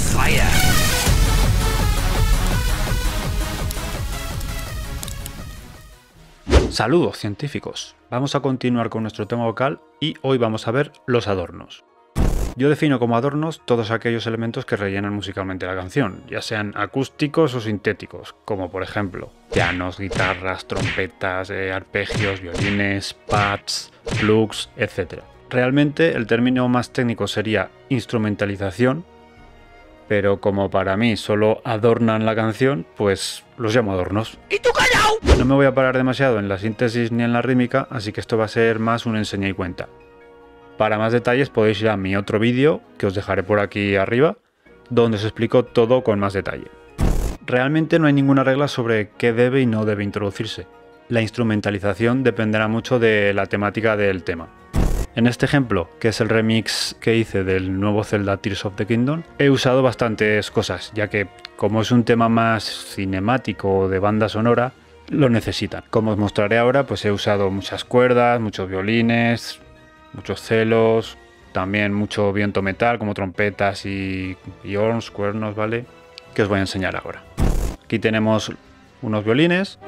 fire. Saludos científicos. Vamos a continuar con nuestro tema vocal y hoy vamos a ver los adornos. Yo defino como adornos todos aquellos elementos que rellenan musicalmente la canción, ya sean acústicos o sintéticos, como por ejemplo pianos, guitarras, trompetas, eh, arpegios, violines, pads, plugs, etc. Realmente el término más técnico sería instrumentalización, pero como para mí solo adornan la canción, pues los llamo adornos. ¿Y tú callao? No me voy a parar demasiado en la síntesis ni en la rítmica, así que esto va a ser más un enseña y cuenta. Para más detalles podéis ir a mi otro vídeo, que os dejaré por aquí arriba, donde os explico todo con más detalle. Realmente no hay ninguna regla sobre qué debe y no debe introducirse. La instrumentalización dependerá mucho de la temática del tema. En este ejemplo, que es el remix que hice del nuevo Zelda Tears of the Kingdom, he usado bastantes cosas, ya que como es un tema más cinemático o de banda sonora, lo necesitan. Como os mostraré ahora, pues he usado muchas cuerdas, muchos violines, muchos celos, también mucho viento metal como trompetas y, y horns, cuernos, ¿vale? Que os voy a enseñar ahora. Aquí tenemos unos violines.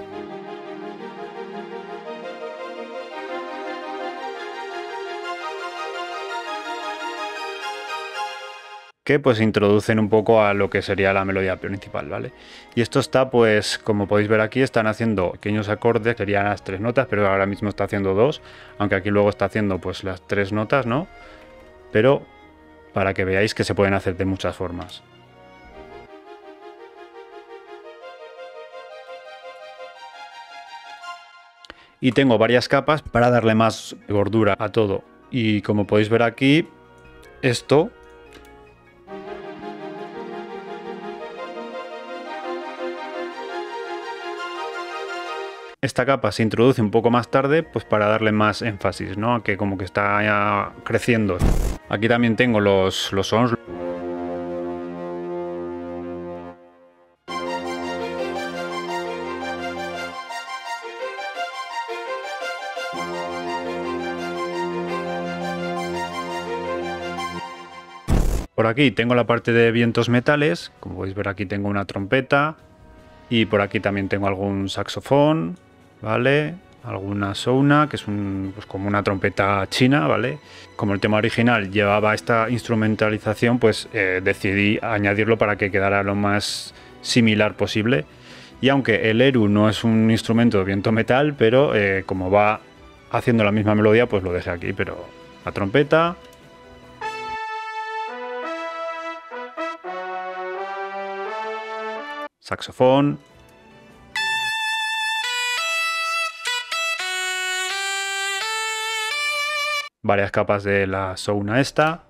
Pues introducen un poco a lo que sería la melodía principal, ¿vale? Y esto está pues, como podéis ver aquí, están haciendo pequeños acordes, serían las tres notas, pero ahora mismo está haciendo dos, aunque aquí luego está haciendo pues las tres notas, ¿no? Pero para que veáis que se pueden hacer de muchas formas. Y tengo varias capas para darle más gordura a todo. Y como podéis ver aquí, esto esta capa se introduce un poco más tarde pues para darle más énfasis, ¿no? Que como que está creciendo. Aquí también tengo los, los sons. Por aquí tengo la parte de vientos metales, como podéis ver aquí tengo una trompeta y por aquí también tengo algún saxofón, ¿vale? Alguna souna, que es un, pues como una trompeta china, ¿vale? Como el tema original llevaba esta instrumentalización, pues eh, decidí añadirlo para que quedara lo más similar posible. Y aunque el Eru no es un instrumento de viento metal, pero eh, como va haciendo la misma melodía, pues lo dejé aquí. Pero la trompeta, saxofón, varias capas de la sauna esta.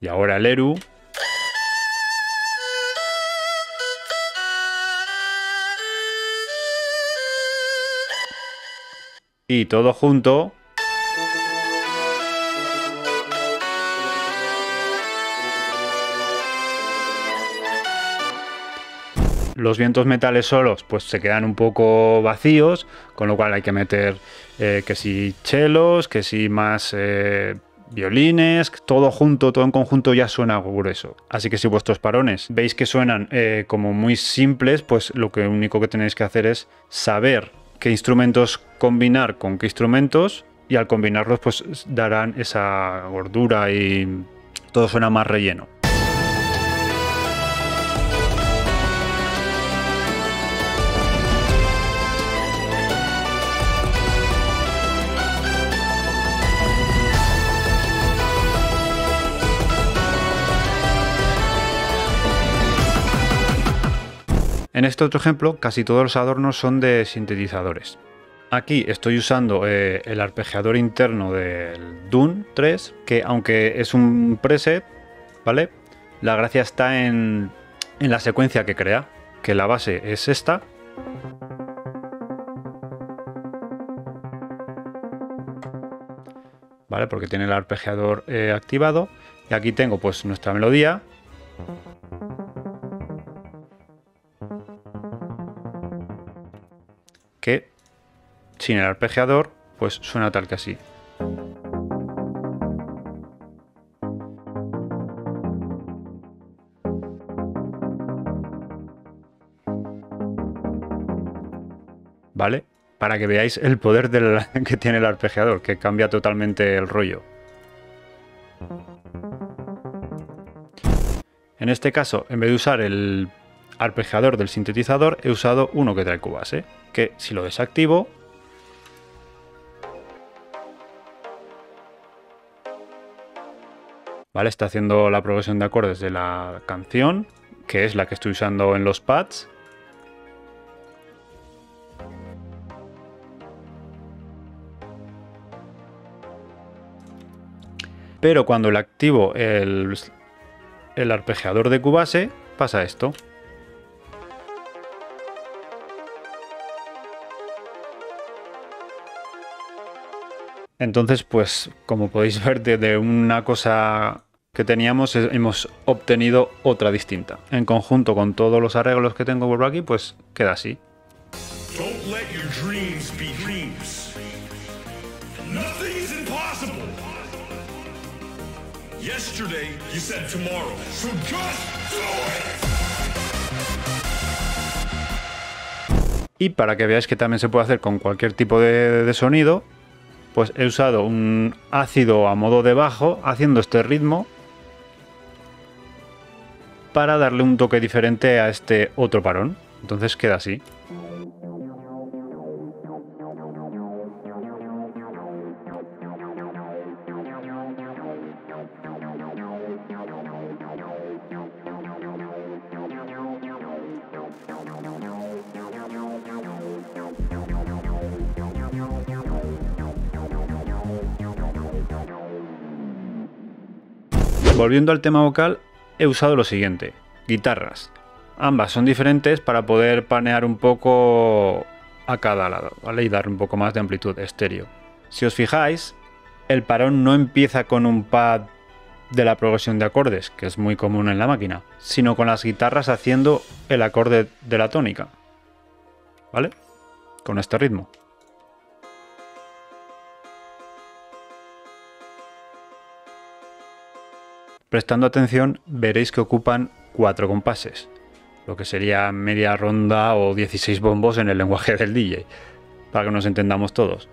Y ahora el Eru. Y todo junto los vientos metales solos pues se quedan un poco vacíos, con lo cual hay que meter eh, que chelos, que si más eh, violines, todo junto, todo en conjunto ya suena grueso. Así que si vuestros parones veis que suenan eh, como muy simples, pues lo que único que tenéis que hacer es saber qué instrumentos combinar con qué instrumentos y al combinarlos pues darán esa gordura y todo suena más relleno. En este otro ejemplo, casi todos los adornos son de sintetizadores. Aquí estoy usando eh, el arpegiador interno del Dune 3, que aunque es un preset, ¿vale? La gracia está en, en la secuencia que crea, que la base es esta. ¿Vale? Porque tiene el arpegiador eh, activado. Y aquí tengo pues nuestra melodía, sin el arpegiador pues suena tal que así. ¿Vale? Para que veáis el poder que tiene el arpegiador, que cambia totalmente el rollo. En este caso, en vez de usar el arpegiador del sintetizador, he usado uno que trae Cubase, que si lo desactivo, ¿vale? Está haciendo la progresión de acordes de la canción, que es la que estoy usando en los pads. Pero cuando le activo el, el arpegiador de Cubase, pasa esto. Entonces, pues como podéis ver, de una cosa que teníamos hemos obtenido otra distinta. En conjunto con todos los arreglos que tengo por aquí, pues queda así. Y para que veáis que también se puede hacer con cualquier tipo de, sonido, pues he usado un ácido a modo de bajo haciendo este ritmo para darle un toque diferente a este otro parón. Entonces queda así. Volviendo al tema vocal, he usado lo siguiente, guitarras. Ambas son diferentes para poder panear un poco a cada lado, ¿vale? Y dar un poco más de amplitud estéreo. Si os fijáis, el parón no empieza con un pad de la progresión de acordes, que es muy común en la máquina, sino con las guitarras haciendo el acorde de la tónica. ¿Vale? Con este ritmo. Prestando atención veréis que ocupan cuatro compases, lo que sería media ronda o 16 bombos en el lenguaje del DJ, para que nos entendamos todos.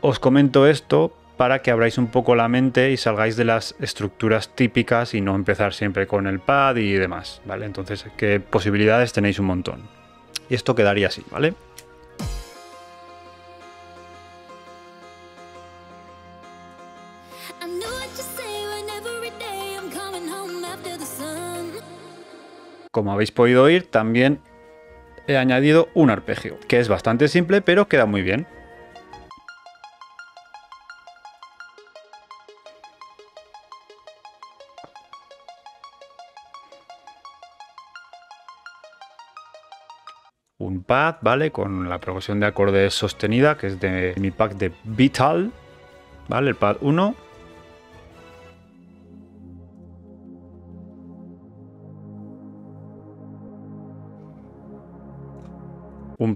Os comento esto para que abráis un poco la mente y salgáis de las estructuras típicas y no empezar siempre con el pad y demás, ¿vale? Entonces, ¿qué posibilidades tenéis un montón? Y esto quedaría así, ¿vale? Como habéis podido oír, también he añadido un arpegio, que es bastante simple, pero queda muy bien. un pad, ¿vale? Con la progresión de acordes sostenida, que es de mi pack de Vital, ¿vale? El pad 1.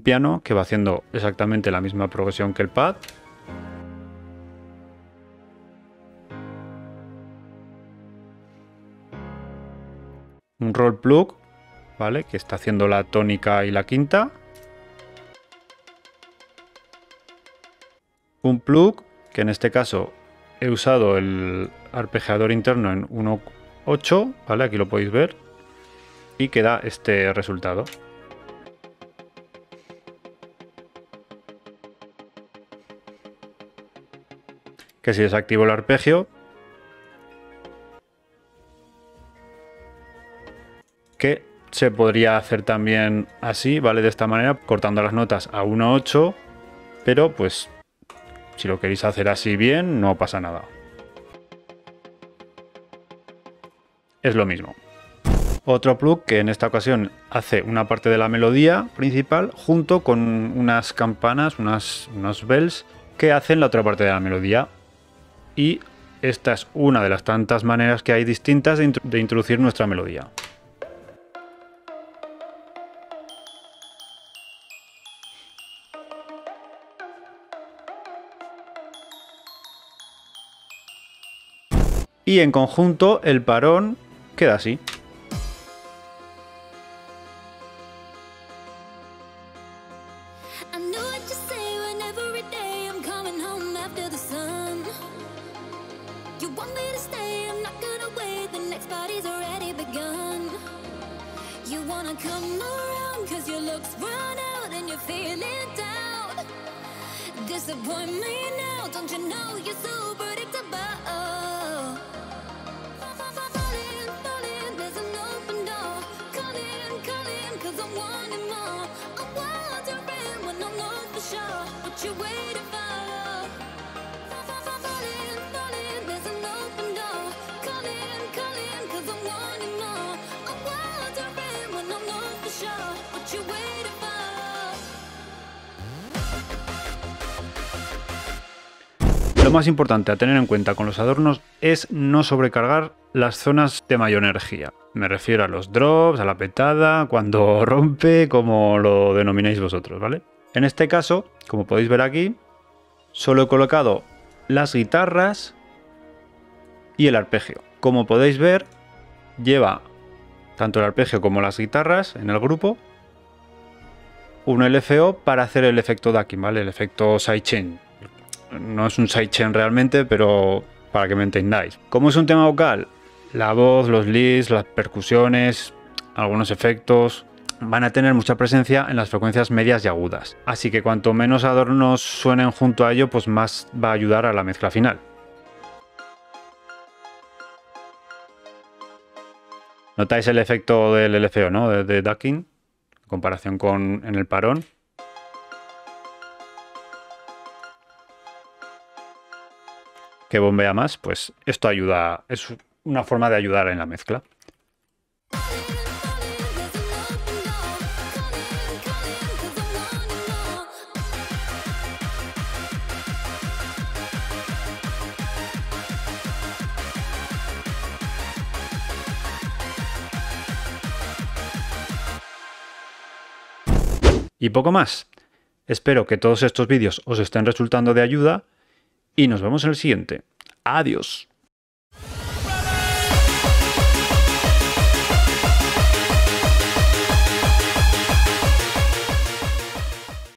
Piano que va haciendo exactamente la misma progresión que el pad. Un roll plug, ¿vale? Que está haciendo la tónica y la quinta. Un plug, que en este caso he usado el arpegiador interno en 1.8, ¿vale? Aquí lo podéis ver. Y queda este resultado. Que si desactivo el arpegio, que se podría hacer también así, ¿vale? De esta manera, cortando las notas a 1.8, pero pues si lo queréis hacer así bien, no pasa nada. Es lo mismo. Otro plug que en esta ocasión hace una parte de la melodía principal junto con unas campanas, unas, unos bells que hacen la otra parte de la melodía y esta es una de las tantas maneras que hay distintas de, de introducir nuestra melodía. Y en conjunto el parón queda así. come around Cause your looks run out and you're feeling down. Disappoint me now, don't you know you're so predictable? I'm wanting more. I'm wondering when I know for sure you wait. Lo más importante a tener en cuenta con los adornos es no sobrecargar las zonas de mayor energía. Me refiero a los drops, a la petada, cuando rompe, como lo denomináis vosotros, ¿vale? En este caso, como podéis ver aquí, solo he colocado las guitarras y el arpegio. Como podéis ver, lleva tanto el arpegio como las guitarras en el grupo un LFO para hacer el efecto ducking, ¿vale? El efecto sidechain, no es un sidechain realmente, pero para que me entendáis. Como es un tema vocal, la voz, los leads, las percusiones, algunos efectos, van a tener mucha presencia en las frecuencias medias y agudas. Así que cuanto menos adornos suenen junto a ello, pues más va a ayudar a la mezcla final. Notáis el efecto del LFO, ¿no? De, de ducking, en comparación con en el parón. Que bombea más, pues esto ayuda, es una forma de ayudar en la mezcla. Y poco más. Espero que todos estos vídeos os estén resultando de ayuda y nos vemos en el siguiente. Adiós.